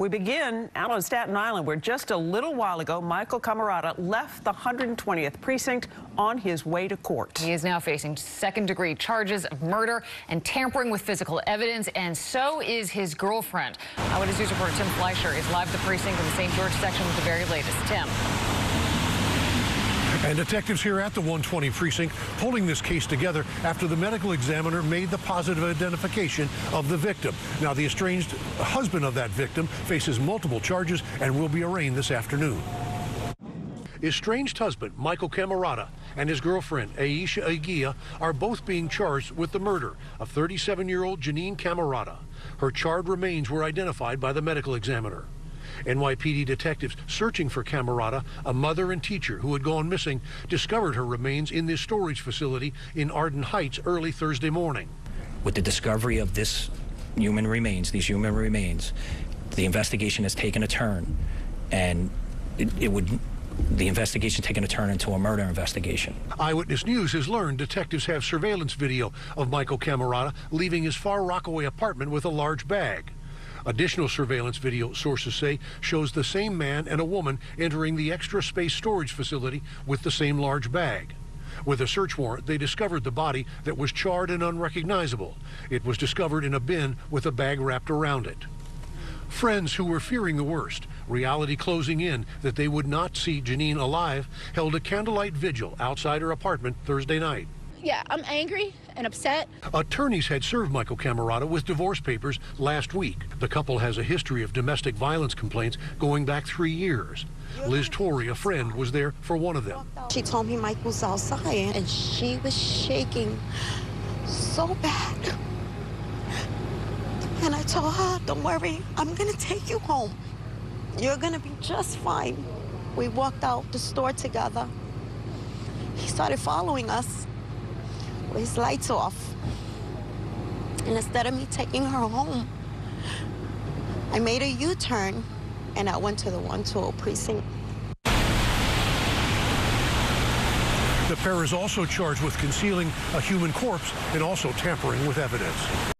We begin out on Staten Island, where just a little while ago, Michael Cammarata left the 120th precinct on his way to court. He is now facing second-degree charges of murder and tampering with physical evidence, and so is his girlfriend. Eyewitness News reporter Tim Fleischer is live at the precinct in the St. George section with the very latest. Tim. And detectives here at the 120 precinct pulling this case together after the medical examiner made the positive identification of the victim. Now, the estranged husband of that victim faces multiple charges and will be arraigned this afternoon. Estranged husband Michael Cammarata and his girlfriend Ayisha Egea are both being charged with the murder of 37-year-old Jeanine Cammarata. Her charred remains were identified by the medical examiner. NYPD detectives searching for Cammarata, a mother and teacher who had gone missing, discovered her remains in this storage facility in Arden Heights early Thursday morning. With the discovery of this human remains, these human remains, the investigation has taken a turn, and it, it would the investigation taken a turn into a murder investigation. Eyewitness News has learned detectives have surveillance video of Michael Cammarata leaving his Far Rockaway apartment with a large bag. Additional surveillance video, sources say, shows the same man and a woman entering the extra space storage facility with the same large bag. With a search warrant, they discovered the body that was charred and unrecognizable. It was discovered in a bin with a bag wrapped around it. Friends who were fearing the worst, reality closing in that they would not see Jeanine alive, held a candlelight vigil outside her apartment Thursday night. Yeah, I'm angry and upset. Attorneys had served Michael Cammarata with divorce papers last week. The couple has a history of domestic violence complaints going back three years. Liz Torrey, a friend, was there for one of them. She told me Mike was outside and she was shaking so bad. And I told her, don't worry, I'm gonna take you home. You're gonna be just fine. We walked out the store together. He started following us with his lights off. And instead of me taking her home, I made a U-turn and I went to the 120 precinct. The pair is also charged with concealing a human corpse and also tampering with evidence.